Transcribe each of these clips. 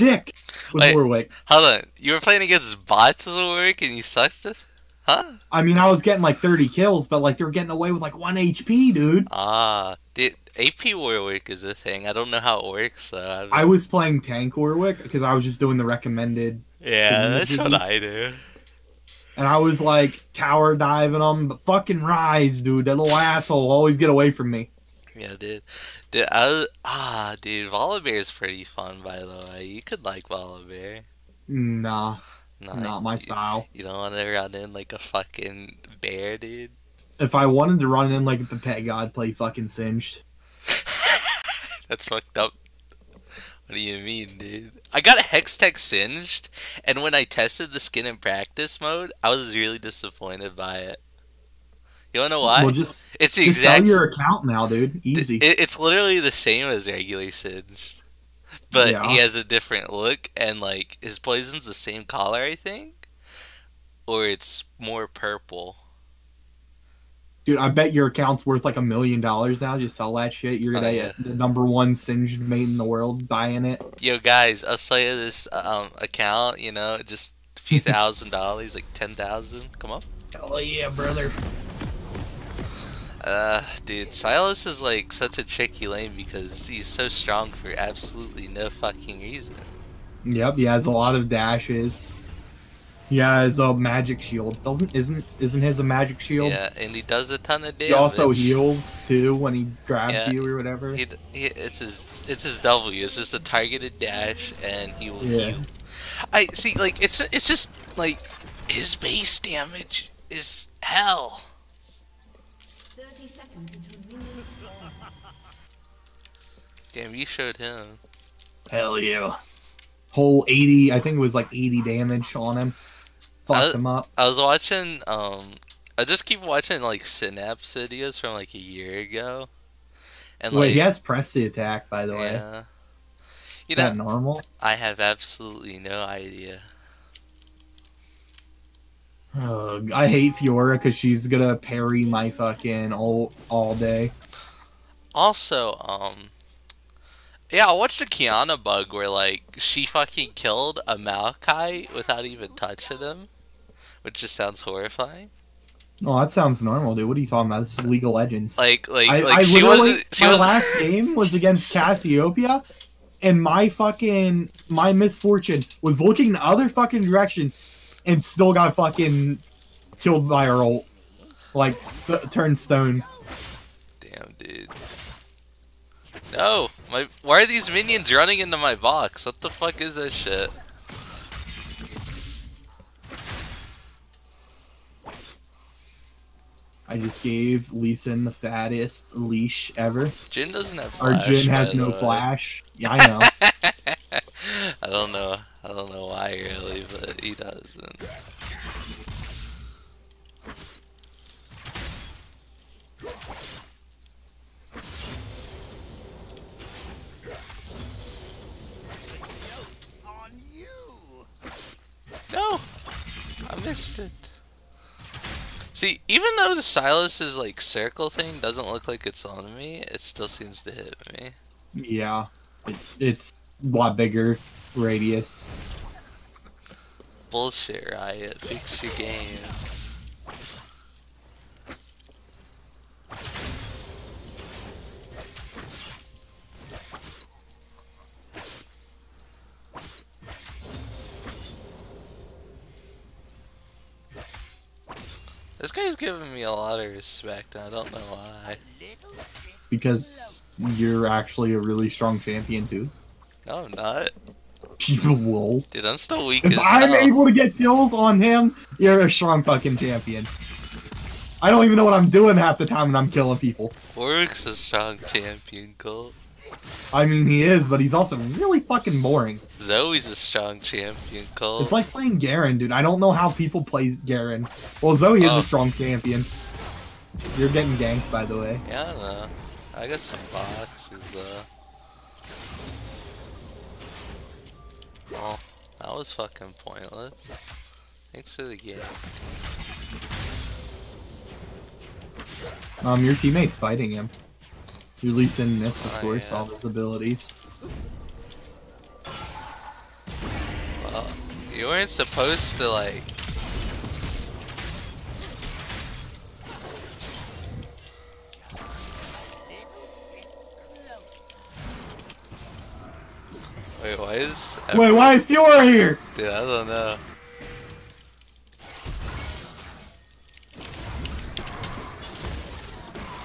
dick with Wait. Warwick. Hold on. You were playing against bots with Warwick and you sucked it? Huh? I mean, I was getting like 30 kills, but like they were getting away with like one HP, dude. Ah. the AP Warwick is a thing. I don't know how it works though. I I was playing tank Warwick because I was just doing the recommended, yeah, that's what. I do. and I was like tower diving them, but fucking Ryze, dude, that little asshole will always get away from me. Yeah, dude. Dude, I ah, dude, Volibear is pretty fun, by the way. You could like Volibear. Nah, No, not my you- style. You don't want to run in like a fucking bear, dude. If I wanted to run in like the pet god, play fucking Singed. That's fucked up. What do you mean, dude? I got Hextech Singed, and when I tested the skin in practice mode, I was really disappointed by it. You wanna know why? Well, just, it's the just sell your account now, dude. Easy. It, it's literally the same as regular Singed, but he has a different look, and like his poison's the same color, I think, or it's more purple. Dude, I bet your account's worth like a million dollars now. Just sell that shit. You're gonna Oh, yeah. get the number one Singed mate in the world buying it. Yo, guys, I'll sell you this um account. You know, just a few thousand dollars, like ten thousand. Come on. Hell yeah, brother. Uh, dude, Sylas is like such a tricky lane because he's so strong for absolutely no fucking reason. Yep, he has a lot of dashes. He has a magic shield. Doesn't isn't isn't his a magic shield? Yeah, and he does a ton of damage. He also heals too when he grabs Yeah. you or whatever. He, he, it's his it's his W. It's just a targeted dash, and he will Yeah. heal. I see. Like it's it's just like his base damage is hell. Damn, you showed him. Hell yeah. Whole 80, I think it was like 80 damage on him. Fucked Uh, him up. I was watching. Um, I just keep watching like Synapse videos from like a year ago, and Wait, like he has press the attack, by the way. yeah. You Is know, that normal? I have absolutely no idea. Ugh, I hate Fiora because she's gonna parry my fucking all all day. Also, um, yeah, I watched a Qiyana bug where like she fucking killed a Maokai without even touching him, which just sounds horrifying. Oh, that sounds normal, dude. What are you talking about? This is League of Legends. Like, like, I, like I she wasn't. She my was last game was against Cassiopeia, and my fucking my Miss Fortune was looking the other fucking direction, and still got fucking killed by her ult, like st- turned stone. Damn, dude. No, my. Why are these minions running into my box? What the fuck is this shit? I just gave Lee Sin the fattest leash ever. Jhin doesn't have Our flash. Jhin has no way. flash. Yeah, I know. I don't know. I don't know why really, but he doesn't. No, I missed it. See, even though the Sylas's like circle thing doesn't look like it's on me, it still seems to hit me. yeah, it, it's a lot bigger radius. Bullshit, Riot. Fix your game. This guy's giving me a lot of respect, and I don't know why. Because you're actually a really strong champion too. No, I'm not. Lol. Dude, I'm still weak If I'm hell. able to get kills on him, you're a strong fucking champion. I don't even know what I'm doing half the time when I'm killing people. Warwick's a strong champion, Cole. I mean, he is, but he's also really fucking boring. Zoe's a strong champion, Cole. It's like playing Garen, dude. I don't know how people play Garen. Well, Zoe is Oh. a strong champion. You're getting ganked, by the way. Yeah, I know. I got some boxes though. Oh, that was fucking pointless. Thanks for the game. Um, your teammate's fighting him. Sin missed, of Oh, course, yeah. all his abilities. Uh, you weren't supposed to like. Why is Wait, why is Fiora here? Dude, I don't know.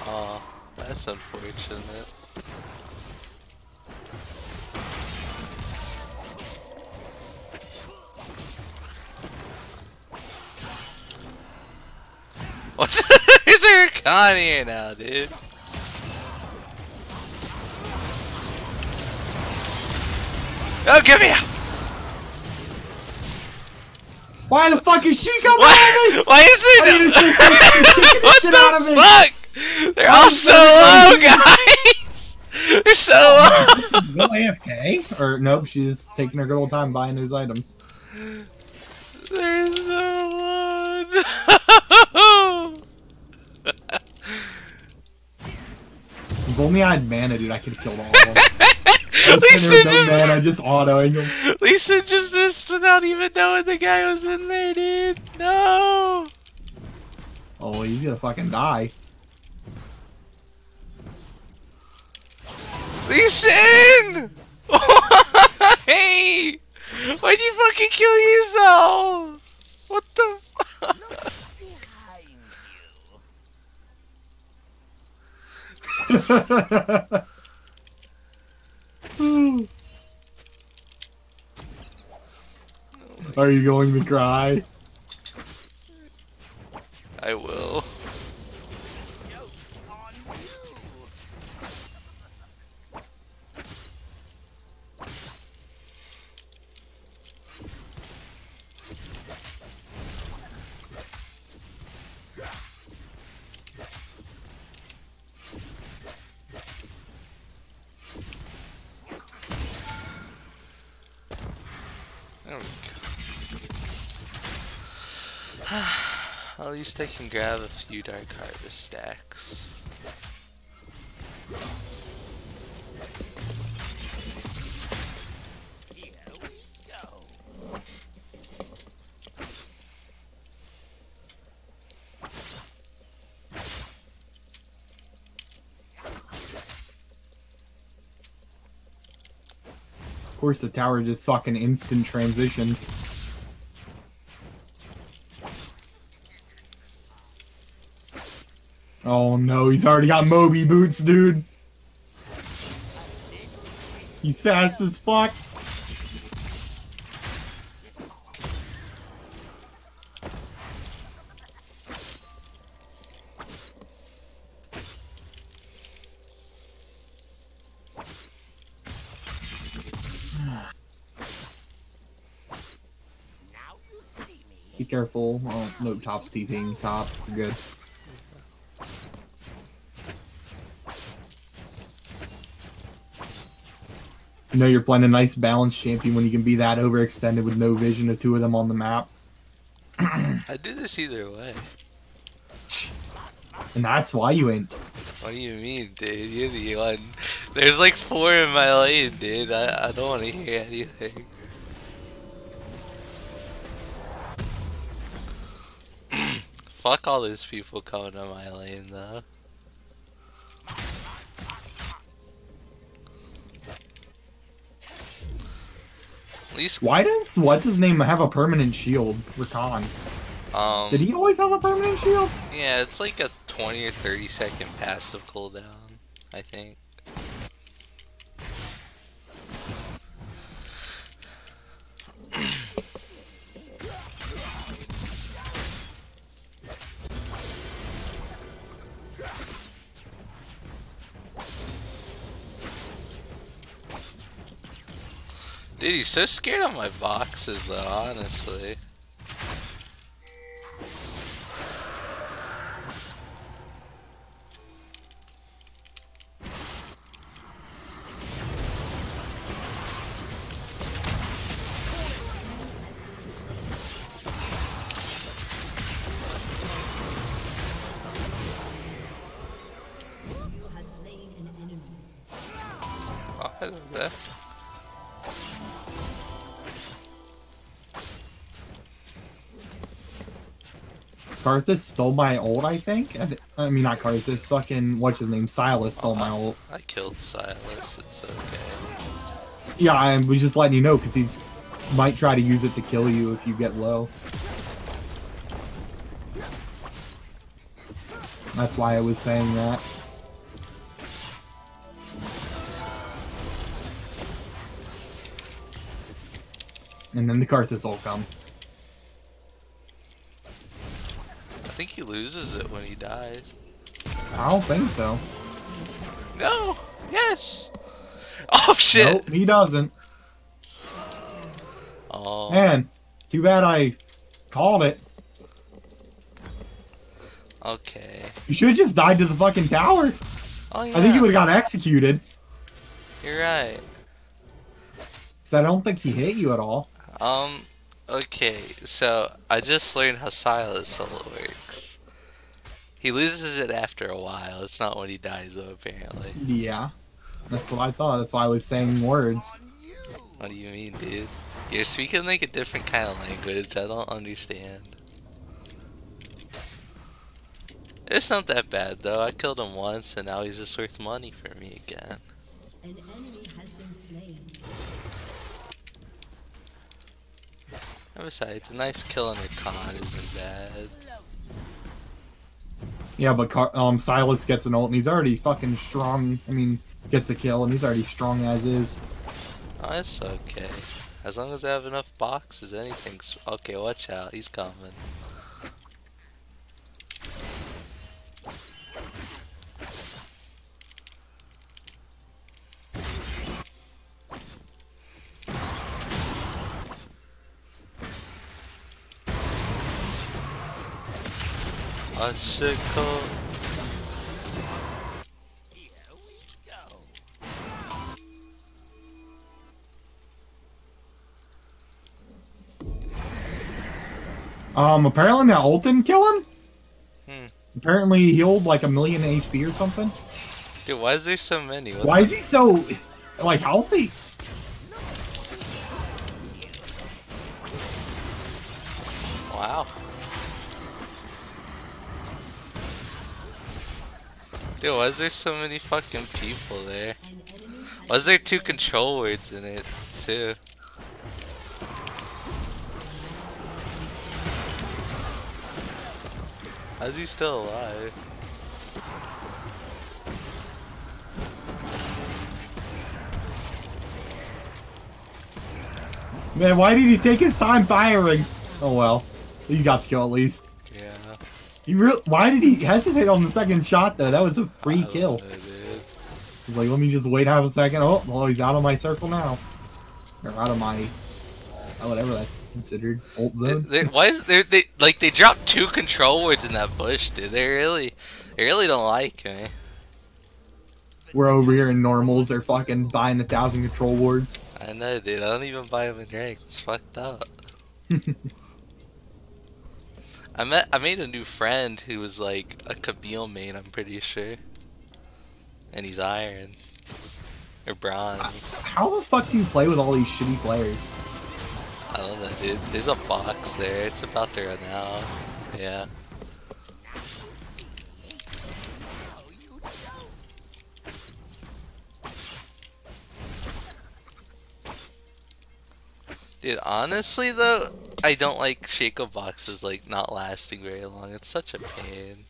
Oh, that's unfortunate. What? There's a here now, dude. Oh, get me out! Why the fuck is she coming Why, at me? why is it? see what shit out of the fuck? They're Why all so low, guys. They're so oh, low. No AFK? Or nope, she's taking her good old time buying those items. They're so low. If only I had mana, dude, I could have killed all of them. I was Lisa sitting there with just, mana, just autoing them. Lisa just missed without even knowing the guy was in there, dude. No. Oh, well, he's gonna fucking die. Lee Sin! Why? Why'd you fucking kill yourself? What the fuck? Are you going to cry? I will. Least I can grab a few Dark Harvest stacks. Of course, the tower just fucking instant transitions. Oh no, he's already got Moby boots, dude. He's fast as fuck. Be careful. Oh, no, top's TPing. Top, we're good. You know you're playing a nice balanced champion when you can be that overextended with no vision of two of them on the map. I do this either way. And that's why you ain't. What do you mean, dude? You're the one. There's like four in my lane, dude. I, I don't want to hear anything. Fuck all those people coming to my lane, though. At least, Why does what's his name have a permanent shield? Rakan. um, Did he always have a permanent shield? yeah, it's like a 20 or 30 second passive cooldown, I think. Dude, he's so scared of my boxes though, honestly. Karthus stole my ult, I think. I, th- I mean, not Karthus, fucking, what's his name? Sylas stole my uh, ult. I killed Sylas. It's okay. Yeah, I was just letting you know because he's might try to use it to kill you if you get low. That's why I was saying that. And then the Karthus will come. I think he loses it when he dies. I don't think so. No. Yes. Oh shit. Nope, he doesn't. Oh. Man, too bad I called it. Okay. You should have just died to the fucking tower. Oh yeah. I think he would have got executed. You're right. So I don't think he hit you at all. Um. Okay. So I just learned how Sylas solo works. He loses it after a while. It's not when he dies though. Apparently. Yeah. That's what I thought. That's why I was saying words. What do you mean, dude? You're speaking like a different kind of language. I don't understand. It's not that bad though. I killed him once, and now he's just worth money for me again. An enemy has been slain. And besides, a nice kill on your con isn't bad. Yeah, but Car- um, Sylas gets an ult and he's already fucking strong. I mean, gets a kill and he's already strong as is. Oh, it's okay. As long as I have enough boxes, anything's okay. Watch out, he's coming. Icicle. Um, apparently that ult didn't kill him. Hmm. Apparently he healed like a million HP or something. Dude, why is there so many? What Why is he so, like, healthy? Dude, why is there so many fucking people there? Why is there two control wards in it, too? How's he still alive? Man, why did he take his time firing? Oh well, you got to go at least. Yeah. You real? Why did he hesitate on the second shot though? That was a free kill. know. He's like, let me just wait half a second. Oh, well, he's out of my circle now. Or out of my, uh, whatever that's considered, ult They- zone. they- why is there they like they dropped two control wards in that bush, dude? They really, they really don't like me. We're over here in normals. They're fucking buying a thousand control wards. I know, dude. I don't even buy them in rank. It's fucked up. I met I made a new friend who was like a Kabil main, I'm pretty sure. And he's iron. Or bronze. How the fuck do you play with all these shitty players? I don't know, dude. There's a box there. It's about to run out. Yeah. Dude, honestly though, I don't like Shaco boxes like not lasting very long. It's such a pain.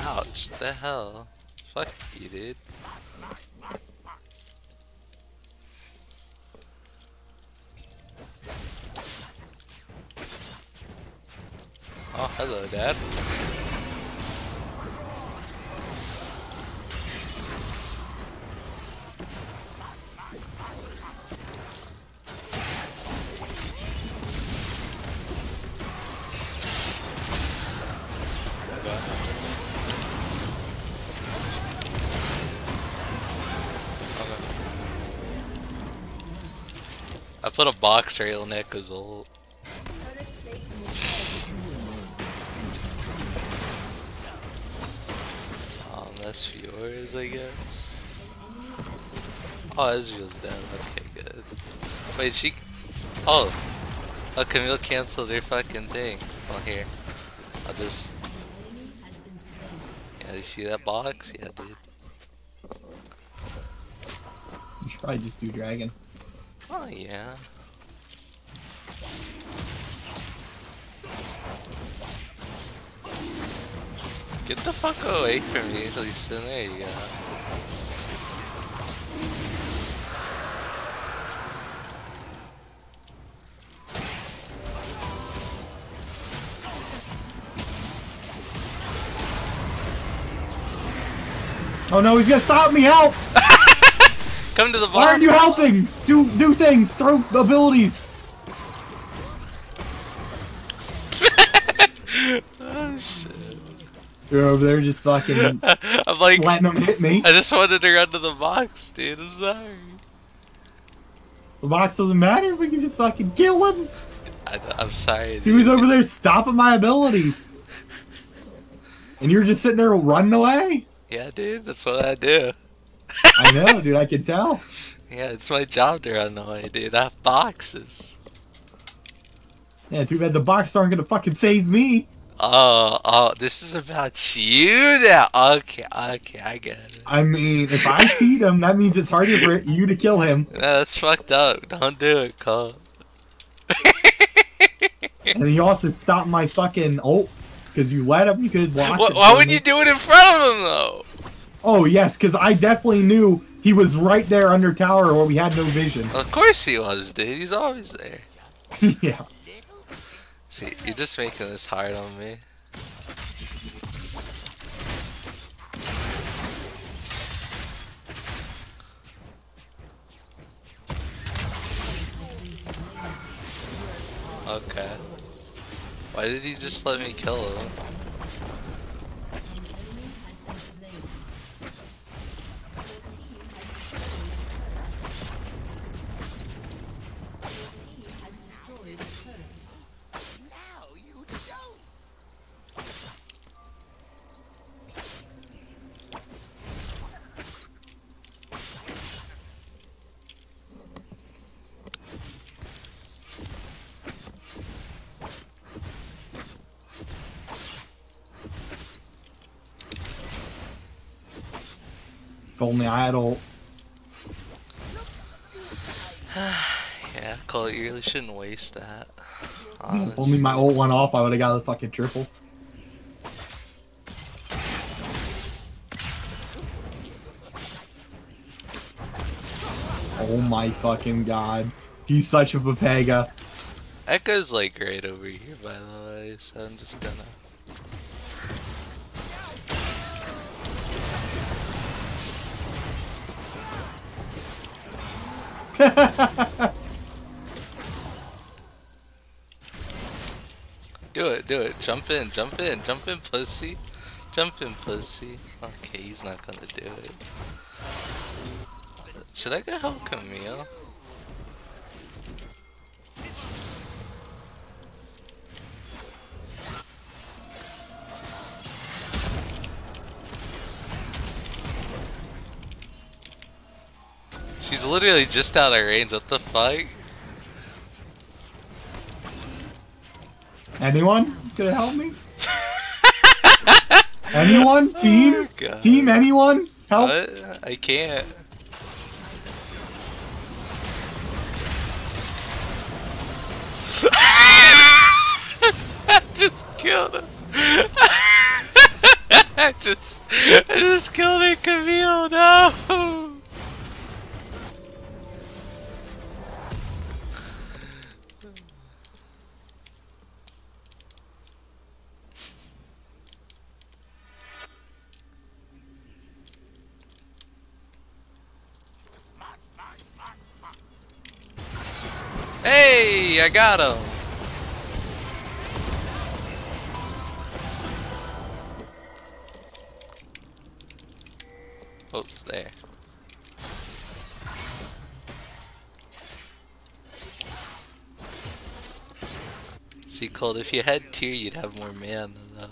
Ouch, the hell. Fuck you, dude. Oh, hello, Dad. Put a box rail in Ekko's ult. Um, that's yours, I guess. Oh, Ezreal's down. Okay, good. Wait, she. Oh. Oh, Camille canceled her fucking thing. Well, here. I'll just. Yeah, you see that box? Yeah, dude. You should probably just do dragon. Oh yeah. Get the fuck away from me, Lisa. There you go. Oh no, he's gonna stop me! Help! Come to the box. Why aren't you helping? Do do things. Throw abilities. Oh shit. You're over there just fucking I'm like, letting them hit me. I just wanted to run to the box, dude. I'm sorry. The box doesn't matter. We can just fucking kill him. I, am sorry. He was over there stopping my abilities. And you're just sitting there running away? Yeah, dude. That's what I do. I know, dude. I can tell. Yeah, it's my job to run away, dude. I have boxes. Yeah, too bad the boxes aren't gonna fucking save me. Oh, oh, this is about you now. Okay, okay, I get it. I mean, if I feed him, that means it's harder for you to kill him. No, that's fucked up. Don't do it, Cole. And he also stopped my fucking oh, Because you let him, you could block Why, it why would you do it in front of him, though? Oh, yes, because I definitely knew he was right there under tower where we had no vision. Of course he was, dude. He's always there. yeah. See, you're just making this hard on me. Okay. Why did he just let me kill him? Only I had ult. Yeah, Cole, you really shouldn't waste that. If only my ult went off, I would have got a fucking triple. Oh my fucking god. He's such a Pepega. Ekko's like right over here, by the way, so I'm just gonna. Do it, do it. Jump in, jump in, jump in, pussy. Jump in, pussy. Okay, he's not gonna do it. Should I go help Camille? Literally just out of range. What the fuck? Anyone? Could help me? anyone? Oh Team? God. Team, anyone? Help? What? I can't. I just killed him. I just, I just killed a Camille. No. I got him. It's there. See, Cold, if you had Tear, you'd have more mana, though.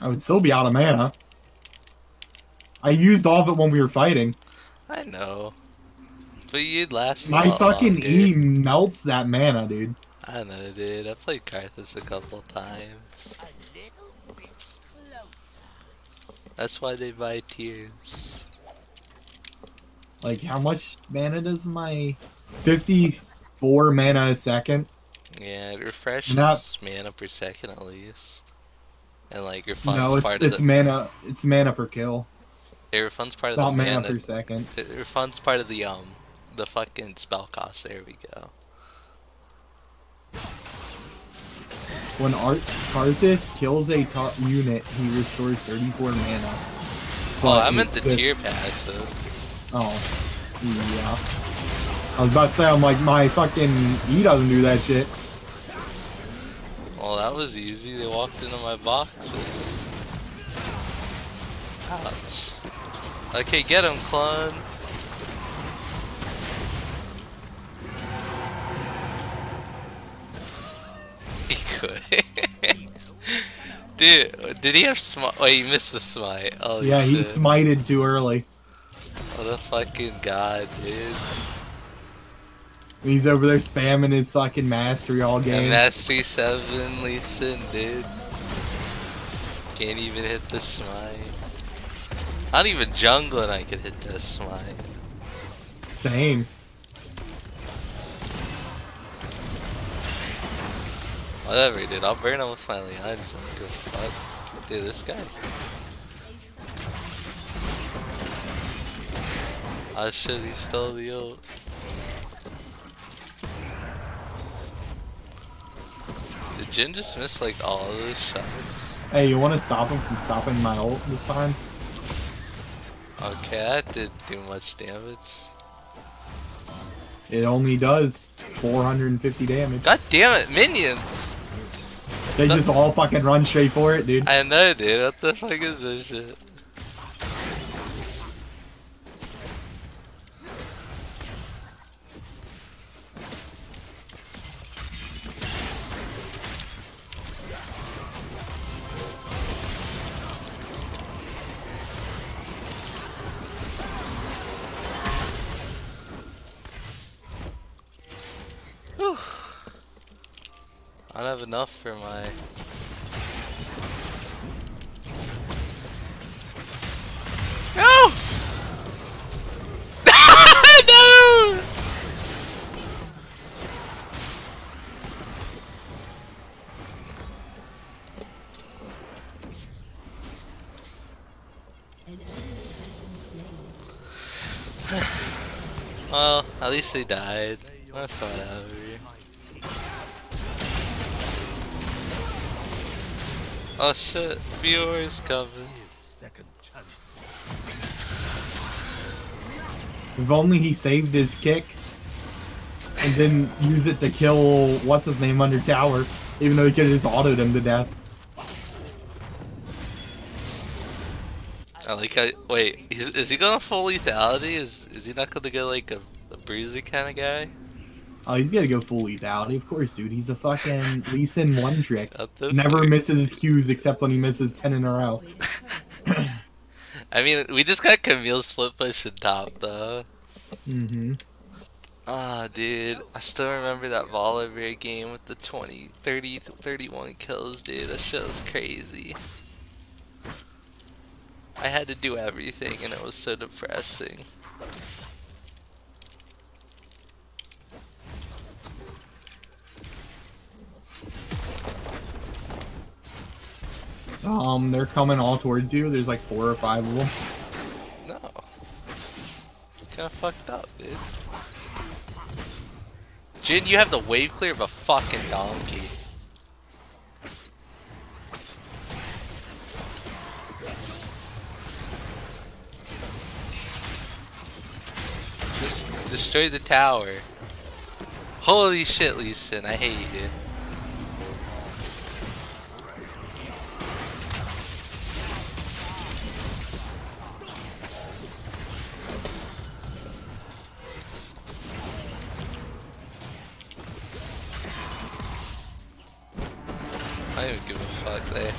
I would still be out of mana. I used all of it when we were fighting. I know. But you'd last My lot fucking longer. E melts that mana, dude. I know, dude. I played Karthus a couple times. That's why they buy tears. Like, how much mana does my 54 mana a second? Yeah, it refreshes Not- mana per second at least. And like refunds no, it's, part it's of the mana. It's mana per kill. it refunds part It's of the mana mana. per second. It refunds part of the um the fucking spell cost. There we go. When Art Karthus kills a top unit, he restores 34 mana. Oh, But I meant the Tear passive. Oh, yeah. I was about to say, I'm like, my fucking he doesn't do that shit. Well, that was easy. They walked into my boxes. Ouch. Okay, get him, Clun. Dude, did he have smite? Wait, oh, he missed the smite. Oh, yeah, he smited too early. What a fucking god, dude. He's over there spamming his fucking mastery all game. Mastery 7 Lee Sin, dude. Can't even hit the smite. Not even jungling I could hit that smite. Same. Whatever, dude. I'll burn him with my Leon. I just don't give a fuck. Dude, this guy. Oh shit, he stole the ult. Did Jhin just miss like all those shots? Hey, you want to stop him from stopping my ult this time? Okay, that didn't do much damage. It only does 450 damage. God damn it, minions! They the- just all fucking run straight for it, dude. I know, dude. What the fuck is this shit? Enough for my No! no! An enemy has been slain. Well, at least they died. That's whatever. Oh shit, viewers coming. If only he saved his kick and didn't use it to kill what's his name under tower, even though he could have just autoed him to death. I like how. Wait, is, is he gonna full lethality? Is is he not gonna get like a, a bruisey kind of guy? Oh, he's gonna go full lethality, of course, dude. He's a fucking Lee Sin one trick. Never fuck? misses his cues except when he misses ten in a row. I mean, we just got Camille split push and top though. Mm-hmm. Ah, dude, I still remember that Volibear game with the 20, 30, 31 kills, dude. That shit was crazy. I had to do everything, and it was so depressing. Um, they're coming all towards you. There's like four or five of them. No. Kinda fucked up, dude. Jhin, you have the wave clear of a fucking donkey. Just destroy the tower. Holy shit, Lee Sin, I hate you. I don't give a fuck there.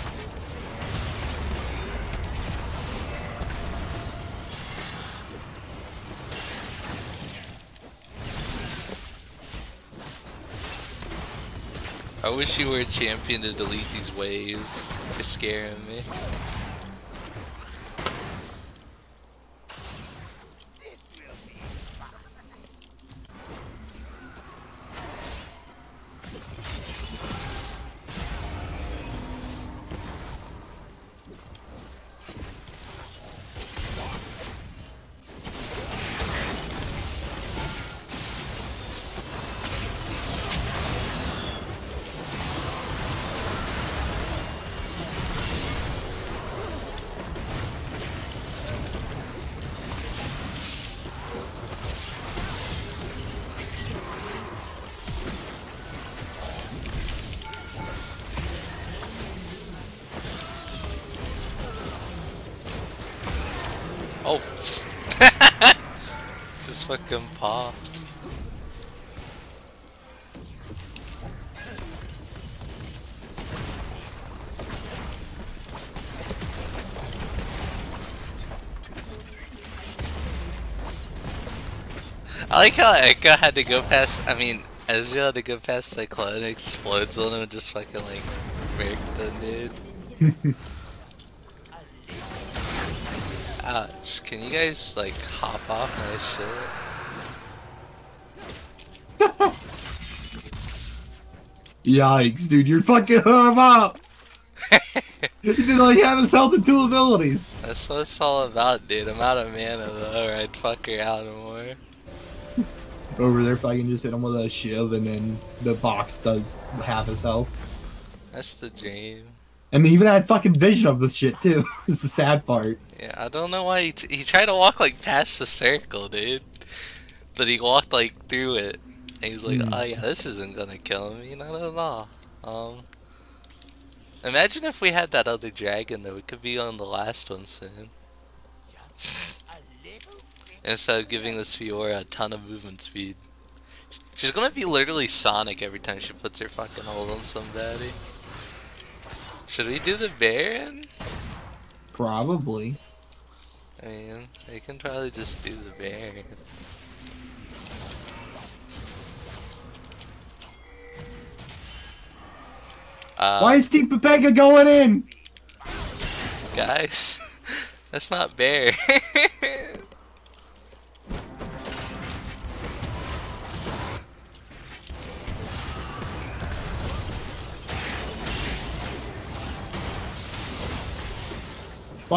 I wish you were a champion to delete these waves. You're scaring me. Fucking popped. I like how Eka had to go past, I mean, Ezreal had to go past Cyclone explodes on him and just fucking like, break the dude. Can you guys like hop off my shit? Yikes, dude, you're fucking him up! he didn't like have his health and two abilities. That's what it's all about, dude. I'm out of mana though, or I'd fuck her out more. Over there, fucking just hit him with a shiv, and then the box does half his health. That's the dream. And even I had fucking vision of this shit too. it's the sad part. Yeah, I don't know why he, he tried to walk like past the circle, dude. But he walked like through it. And he's like, Hmm. oh yeah, this isn't gonna kill me, not at all. Um, imagine if we had that other dragon though, we could be on the last one soon. Instead of giving this Fiora a ton of movement speed. She's gonna be literally Sonic every time she puts her fucking hold on somebody. Should we do the Baron? Probably. I mean, they can probably just do the Baron. Uh, Why is Team Pepega going in? guys? That's not Bear.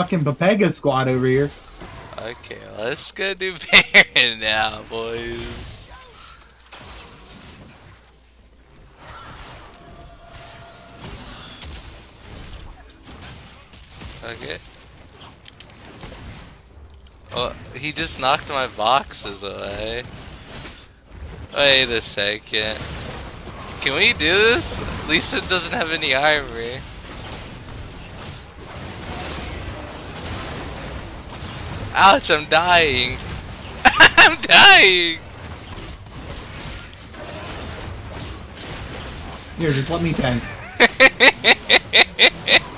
Fucking squad over here. okay, let's go do Baron now, boys. Okay. Oh, he just knocked my boxes away. Wait a second. Can we do this? Lisa doesn't have any armor. Ouch, I'm dying. I'm dying. Here, just let me tank.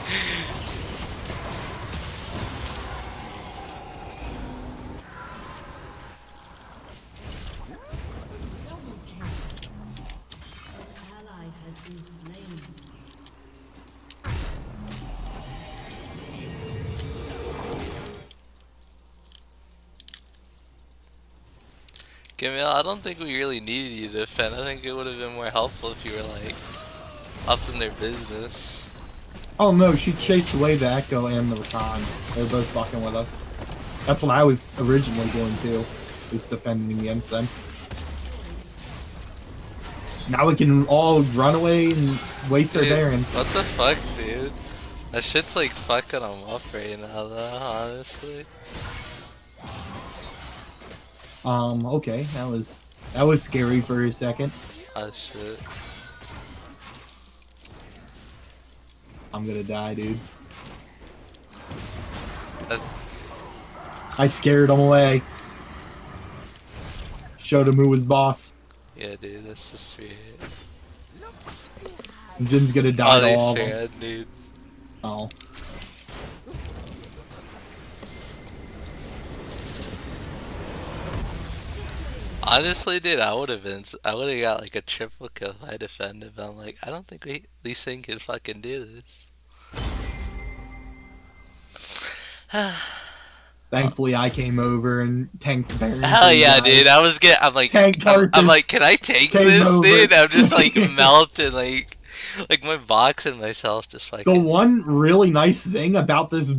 Camille, I don't think we really needed you to defend. I think it would have been more helpful if you were like up in their business. Oh no, she chased away the Ekko and the Rakan. They're both fucking with us. That's what I was originally going to, was defending against them. Now we can all run away and waste our Dude, Baron. What the fuck, dude? That shit's like fucking them up right now, though, honestly. Um, okay, that was that was scary for a second. Oh shit. I'm gonna die, dude. That's, I scared him away. Showed him who was boss. yeah, dude, that's spirit. And Jhin's gonna die Oh, to all of them. dude. Oh. Honestly, dude, I would have been. I would have got like a triple kill if I defended. But I'm like, I don't think we Lee Sin can fucking do this. Thankfully, I came over and tanked Baron. Hell yeah, dude! I was getting. I'm like, I'm, I'm like, can I take this, over. dude? I'm just like melting, like, like my box and myself just like. The one really nice thing about this